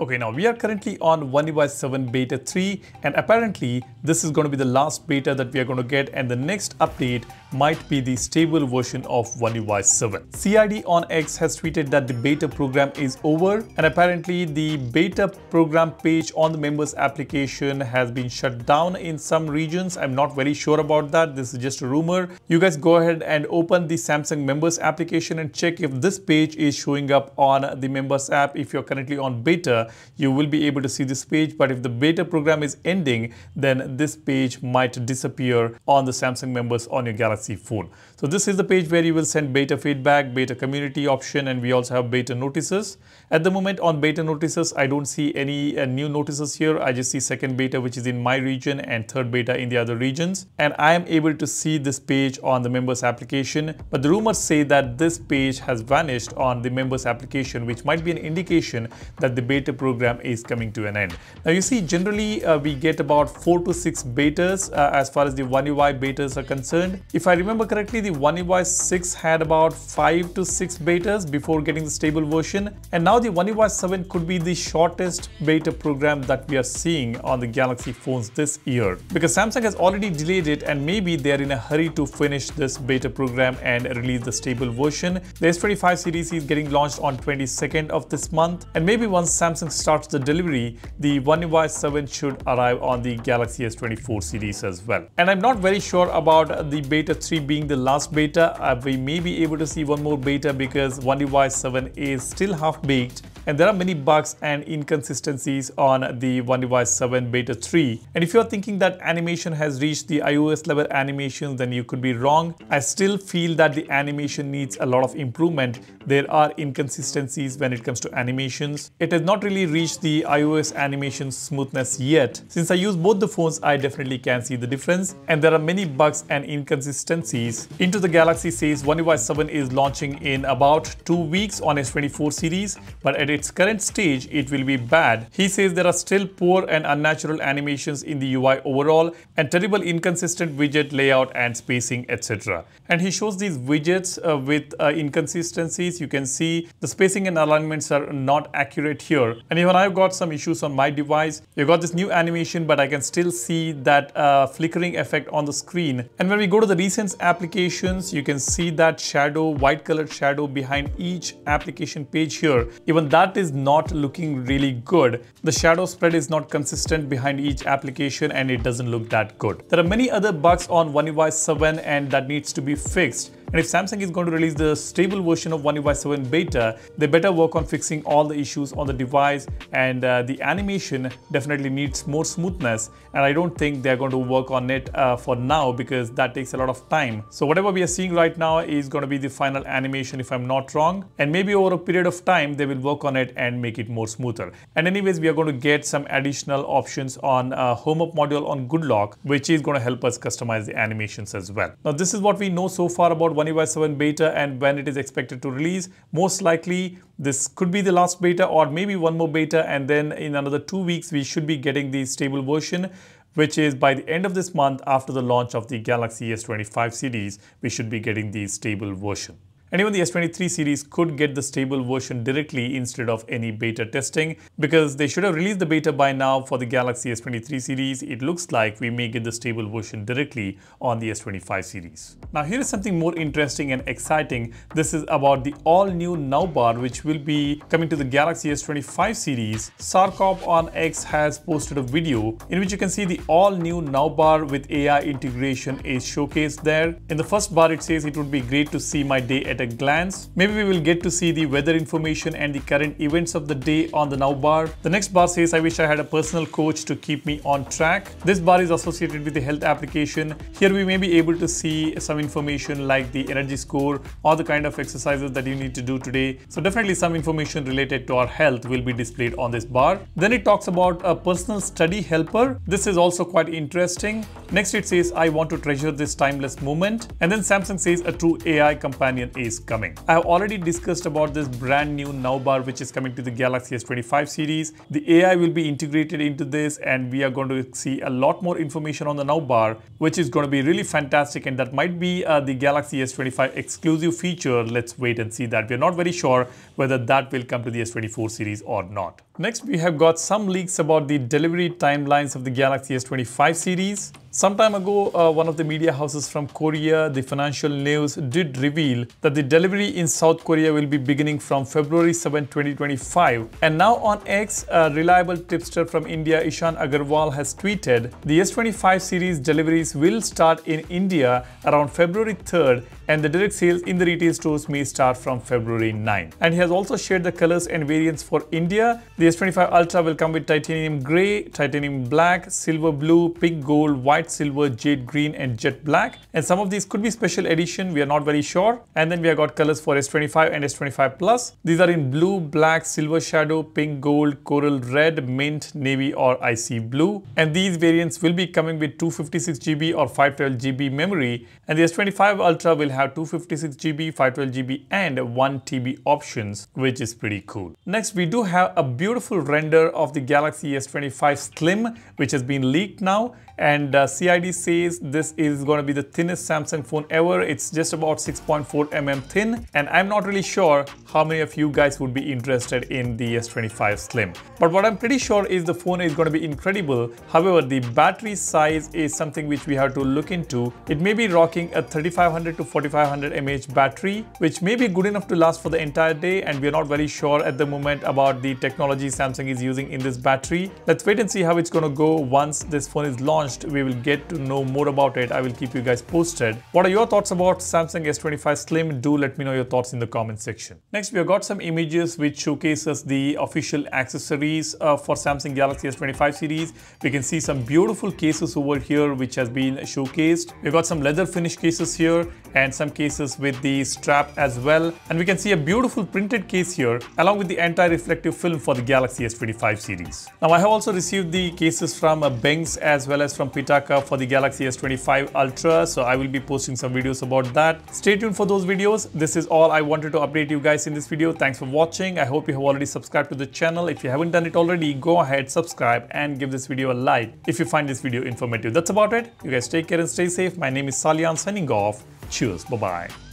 Okay, now we are currently on One UI 7 Beta 3 and apparently this is going to be the last beta that we are going to get and the next update might be the stable version of One UI 7. CID on X has tweeted that the beta program is over and apparently the beta program page on the members application has been shut down in some regions. I'm not very sure about that. This is just a rumor. You guys go ahead and open the Samsung members application and check if this page is showing up on the members app. If you're currently on beta, you will be able to see this page. But if the beta program is ending, then this page might disappear on the Samsung members on your Galaxy phone. So this is the page where you will send beta feedback, beta community option, and we also have beta notices. At the moment on beta notices, I don't see any uh, new notices here. I just see second beta, which is in my region and third beta in the other regions. And I am able to see this page on the members application. But the rumors say that this page has vanished on the members application, which might be an indication that the beta program is coming to an end. Now you see, generally uh, we get about four to six betas uh, as far as the One UI betas are concerned. If I remember correctly, the One UI 6 had about five to six betas before getting the stable version. And now the One UI 7 could be the shortest beta program that we are seeing on the Galaxy phones this year. Because Samsung has already delayed it and maybe they are in a hurry to finish this beta program and release the stable version. The S25 series is getting launched on 22nd of this month. And maybe once Samsung starts the delivery, the One UI 7 should arrive on the Galaxy S24 series as well. And I'm not very sure about the beta 3 being the last beta. Uh, we may be able to see one more beta because One UI 7 is still half baked and there are many bugs and inconsistencies on the One UI 7 Beta 3. And if you're thinking that animation has reached the iOS level animations, then you could be wrong. I still feel that the animation needs a lot of improvement. There are inconsistencies when it comes to animations. It has not really reached the iOS animation smoothness yet. Since I use both the phones, I definitely can see the difference. And there are many bugs and inconsistencies. Into the Galaxy says One UI 7 is launching in about two weeks on S24 series, but at its current stage, it will be bad. He says there are still poor and unnatural animations in the UI overall and terrible inconsistent widget layout and spacing, etc. And he shows these widgets uh, with uh, inconsistencies. You can see the spacing and alignments are not accurate here. And even I've got some issues on my device. You've got this new animation, but I can still see that uh, flickering effect on the screen. And when we go to the recent applications, you can see that shadow, white colored shadow behind each application page here. Even that is not looking really good. The shadow spread is not consistent behind each application and it doesn't look that good. There are many other bugs on One UI 7 and that needs to be fixed. And if Samsung is going to release the stable version of One UI 7 beta, they better work on fixing all the issues on the device and uh, the animation definitely needs more smoothness. And I don't think they're going to work on it uh, for now because that takes a lot of time. So whatever we are seeing right now is going to be the final animation if I'm not wrong. And maybe over a period of time, they will work on it and make it more smoother. And anyways, we are going to get some additional options on uh, Home Up module on Good Lock, which is going to help us customize the animations as well. Now, this is what we know so far about One UI 7 beta and when it is expected to release. Most likely this could be the last beta or maybe one more beta and then in another two weeks we should be getting the stable version which is by the end of this month after the launch of the Galaxy S25 series we should be getting the stable version. And even the S23 series could get the stable version directly instead of any beta testing because they should have released the beta by now for the Galaxy S23 series. It looks like we may get the stable version directly on the S25 series. Now here is something more interesting and exciting. This is about the all new Now bar which will be coming to the Galaxy S25 series. Sarkop on X has posted a video in which you can see the all new Now bar with AI integration is showcased there. In the first bar it says it would be great to see my day at a glance. Maybe we will get to see the weather information and the current events of the day on the now bar. The next bar says I wish I had a personal coach to keep me on track. This bar is associated with the health application. Here we may be able to see some information like the energy score or the kind of exercises that you need to do today. So definitely some information related to our health will be displayed on this bar. Then it talks about a personal study helper. This is also quite interesting. Next it says I want to treasure this timeless moment. And then Samsung says a true AI companion is coming. I have already discussed about this brand new now bar which is coming to the Galaxy S25 series. The AI will be integrated into this and we are going to see a lot more information on the now bar which is going to be really fantastic and that might be uh, the Galaxy S25 exclusive feature. Let's wait and see that. We're not very sure whether that will come to the S24 series or not. Next, we have got some leaks about the delivery timelines of the Galaxy S25 series. Some time ago, uh, one of the media houses from Korea, the Financial News, did reveal that the delivery in South Korea will be beginning from February 7, 2025. And now on X, a reliable tipster from India, Ishan Agarwal, has tweeted, the S25 series deliveries will start in India around February 3rd and the direct sales in the retail stores may start from February 9. And he has also shared the colors and variants for India. The S25 Ultra will come with titanium grey, titanium black, silver blue, pink gold, white silver, jade green and jet black. And some of these could be special edition, we are not very sure. And then we have got colors for S25 and S25 Plus. These are in blue, black, silver shadow, pink gold, coral red, mint, navy or icy blue. And these variants will be coming with 256GB or 512GB memory. And the S25 Ultra will have 256GB, 512GB and 1TB options, which is pretty cool. Next, we do have a beautiful render of the Galaxy S25 Slim, which has been leaked now and uh, CID says this is going to be the thinnest Samsung phone ever. It's just about 6.4 mm thin and I'm not really sure how many of you guys would be interested in the S25 Slim. But what I'm pretty sure is the phone is going to be incredible. However, the battery size is something which we have to look into. It may be rocking a 3500 to 4500 mAh battery, which may be good enough to last for the entire day and we're not very sure at the moment about the technology Samsung is using in this battery. Let's wait and see how it's going to go once this phone is launched launched, we will get to know more about it. I will keep you guys posted. What are your thoughts about Samsung S25 Slim? Do let me know your thoughts in the comment section. Next, we have got some images which showcases the official accessories uh, for Samsung Galaxy S25 series. We can see some beautiful cases over here which has been showcased. We've got some leather finish cases here and some cases with the strap as well. And we can see a beautiful printed case here along with the anti-reflective film for the Galaxy S25 series. Now I have also received the cases from uh, Benks as well as from Pitaka for the Galaxy S25 Ultra. So I will be posting some videos about that. Stay tuned for those videos. This is all I wanted to update you guys in this video. Thanks for watching. I hope you have already subscribed to the channel. If you haven't done it already, go ahead, subscribe and give this video a like if you find this video informative. That's about it. You guys take care and stay safe. My name is Salian signing off. Cheers. Bye-bye.